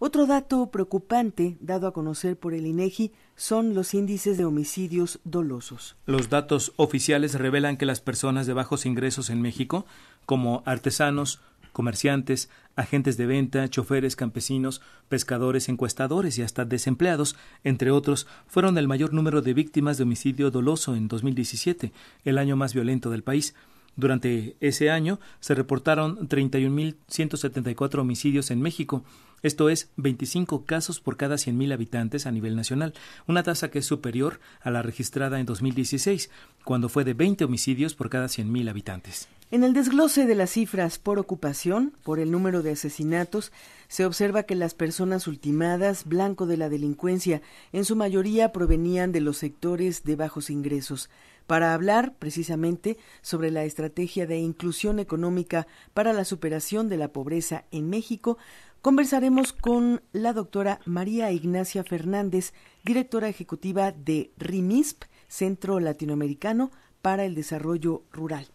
Otro dato preocupante dado a conocer por el INEGI son los índices de homicidios dolosos. Los datos oficiales revelan que las personas de bajos ingresos en México, como artesanos, comerciantes, agentes de venta, choferes, campesinos, pescadores, encuestadores y hasta desempleados, entre otros, fueron el mayor número de víctimas de homicidio doloso en 2017, el año más violento del país. Durante ese año se reportaron 31.174 homicidios en México, esto es 25 casos por cada 100.000 habitantes a nivel nacional, una tasa que es superior a la registrada en 2016, cuando fue de 20 homicidios por cada 100.000 habitantes. En el desglose de las cifras por ocupación, por el número de asesinatos, se observa que las personas ultimadas, blanco de la delincuencia, en su mayoría provenían de los sectores de bajos ingresos para hablar precisamente sobre la estrategia de inclusión económica para la superación de la pobreza en México, conversaremos con la doctora María Ignacia Fernández, directora ejecutiva de RIMISP, Centro Latinoamericano para el Desarrollo Rural.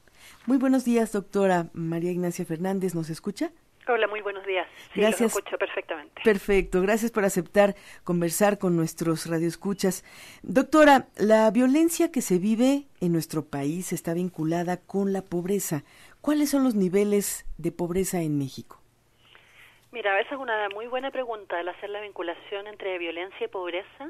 Muy buenos días, doctora María Ignacia Fernández, ¿nos escucha? Hola, muy buenos días. Sí, gracias. escucho perfectamente. Perfecto, gracias por aceptar conversar con nuestros radioescuchas. Doctora, la violencia que se vive en nuestro país está vinculada con la pobreza. ¿Cuáles son los niveles de pobreza en México? Mira, esa es una muy buena pregunta, el hacer la vinculación entre violencia y pobreza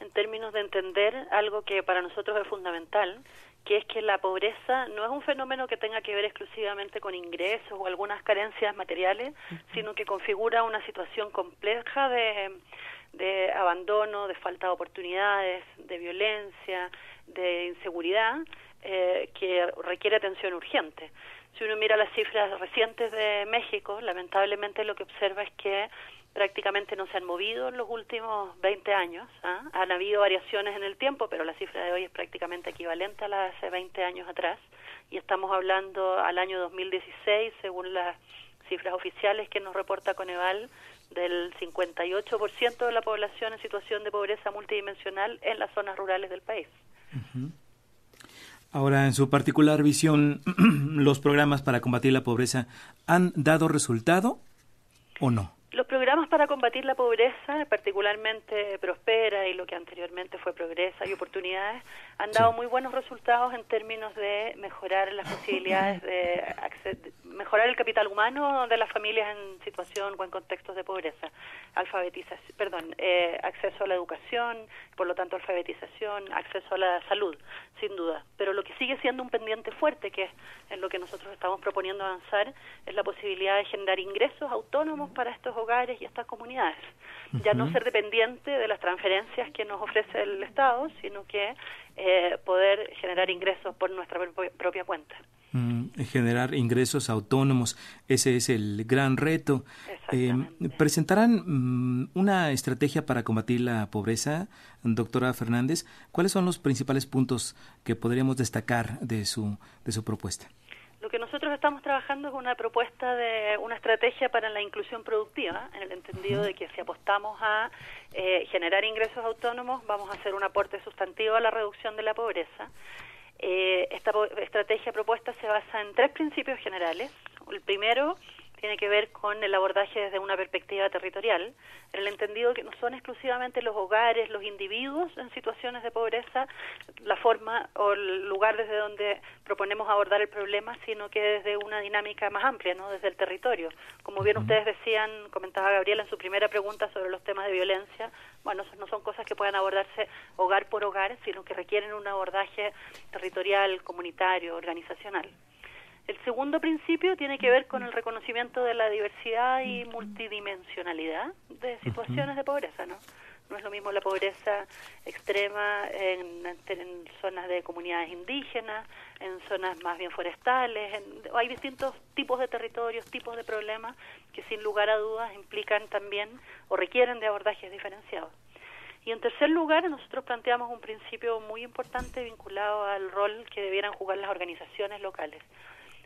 en términos de entender algo que para nosotros es fundamental, que es que la pobreza no es un fenómeno que tenga que ver exclusivamente con ingresos o algunas carencias materiales, sino que configura una situación compleja de, de abandono, de falta de oportunidades, de violencia, de inseguridad, eh, que requiere atención urgente. Si uno mira las cifras recientes de México, lamentablemente lo que observa es que prácticamente no se han movido en los últimos 20 años. ¿ah? Han habido variaciones en el tiempo, pero la cifra de hoy es prácticamente equivalente a la de hace 20 años atrás. Y estamos hablando al año 2016, según las cifras oficiales que nos reporta Coneval, del 58% de la población en situación de pobreza multidimensional en las zonas rurales del país. Ahora, en su particular visión, ¿los programas para combatir la pobreza han dado resultado o no? Programas para combatir la pobreza, particularmente Prospera y lo que anteriormente fue Progresa y Oportunidades, han dado muy buenos resultados en términos de mejorar las posibilidades de, mejorar el capital humano de las familias en situación o en contextos de pobreza, alfabetización, perdón, eh, acceso a la educación, por lo tanto alfabetización, acceso a la salud, sin duda. Pero lo que sigue siendo un pendiente fuerte, que es en lo que nosotros estamos proponiendo avanzar, es la posibilidad de generar ingresos autónomos para estos hogares y estas comunidades. Ya no ser dependiente de las transferencias que nos ofrece el Estado, sino que eh, poder generar ingresos por nuestra propia cuenta. Mm, generar ingresos autónomos, ese es el gran reto. Eh, ¿Presentarán mm, una estrategia para combatir la pobreza, doctora Fernández? ¿Cuáles son los principales puntos que podríamos destacar de su, de su propuesta? Lo que nosotros estamos trabajando es una propuesta de una estrategia para la inclusión productiva, en el entendido de que si apostamos a eh, generar ingresos autónomos, vamos a hacer un aporte sustantivo a la reducción de la pobreza. Eh, esta estrategia propuesta se basa en tres principios generales. El primero tiene que ver con el abordaje desde una perspectiva territorial, en el entendido que no son exclusivamente los hogares, los individuos en situaciones de pobreza, la forma o el lugar desde donde proponemos abordar el problema, sino que desde una dinámica más amplia, ¿no? desde el territorio. Como bien ustedes decían, comentaba Gabriela en su primera pregunta sobre los temas de violencia, bueno, no son cosas que puedan abordarse hogar por hogar, sino que requieren un abordaje territorial, comunitario, organizacional. El segundo principio tiene que ver con el reconocimiento de la diversidad y multidimensionalidad de situaciones de pobreza, ¿no? No es lo mismo la pobreza extrema en, zonas de comunidades indígenas, en zonas más bien forestales. hay distintos tipos de territorios, tipos de problemas que sin lugar a dudas implican también o requieren de abordajes diferenciados. Y en tercer lugar, nosotros planteamos un principio muy importante vinculado al rol que debieran jugar las organizaciones locales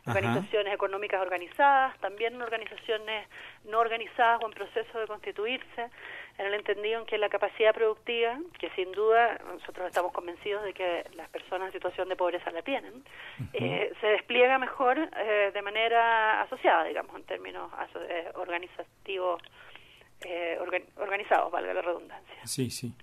organizaciones económicas organizadas, también organizaciones no organizadas o en proceso de constituirse, en el entendido en que la capacidad productiva, que sin duda nosotros estamos convencidos de que las personas en situación de pobreza la tienen, eh, se despliega mejor eh, de manera asociada, digamos, en términos eh, organizativos eh, organizados, valga la redundancia. Sí, sí.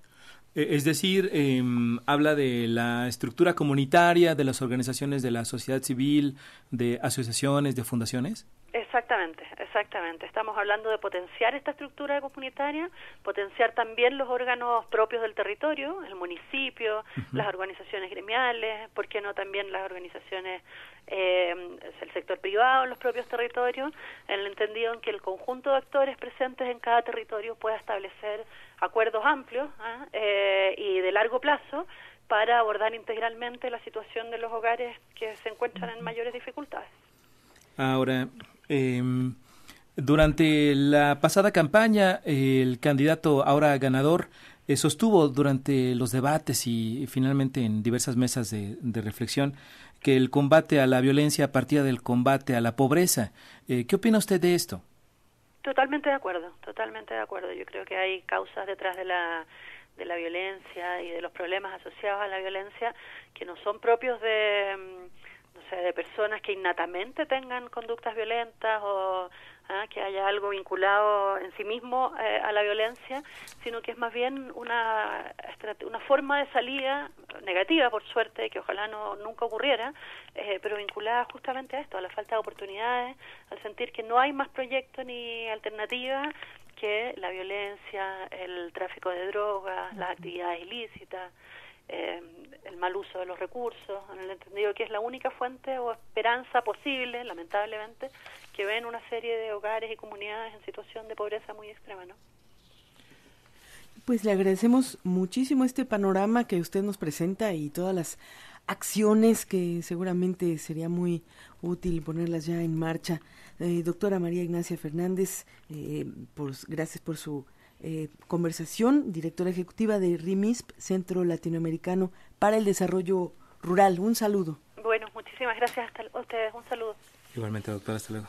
Eh, es decir, em, habla de la estructura comunitaria, de las organizaciones de la sociedad civil, de asociaciones, de fundaciones. Exactamente, exactamente. Estamos hablando de potenciar esta estructura comunitaria, potenciar también los órganos propios del territorio, el municipio, las organizaciones gremiales, ¿por qué no también las organizaciones, eh, el sector privado en los propios territorios, en el entendido en que el conjunto de actores presentes en cada territorio pueda establecer acuerdos amplios ¿ah? eh, y de largo plazo para abordar integralmente la situación de los hogares que se encuentran en mayores dificultades. Ahora, eh, durante la pasada campaña, el candidato ahora ganador eh, sostuvo durante los debates y finalmente en diversas mesas de, reflexión que el combate a la violencia partía del combate a la pobreza. Eh, ¿Qué opina usted de esto? Totalmente de acuerdo, totalmente de acuerdo. Yo creo que hay causas detrás de la de la violencia y de los problemas asociados a la violencia que no son propios de de personas que innatamente tengan conductas violentas o ah, que haya algo vinculado en sí mismo eh, a la violencia, sino que es más bien una, una forma de salida negativa, por suerte, que ojalá no nunca ocurriera, eh, pero vinculada justamente a esto, a la falta de oportunidades, al sentir que no hay más proyecto ni alternativa que la violencia, el tráfico de drogas, las actividades ilícitas, eh, el mal uso de los recursos, en el entendido que es la única fuente o esperanza posible, lamentablemente, que ven una serie de hogares y comunidades en situación de pobreza muy extrema, ¿no? Pues le agradecemos muchísimo este panorama que usted nos presenta y todas las acciones que seguramente sería muy útil ponerlas ya en marcha. Eh, doctora María Ignacia Fernández, eh, por, gracias por su eh, conversación, directora ejecutiva de RIMISP, Centro Latinoamericano para el Desarrollo Rural. Un saludo. Bueno, muchísimas gracias a ustedes. Un saludo. Igualmente, doctora, hasta luego.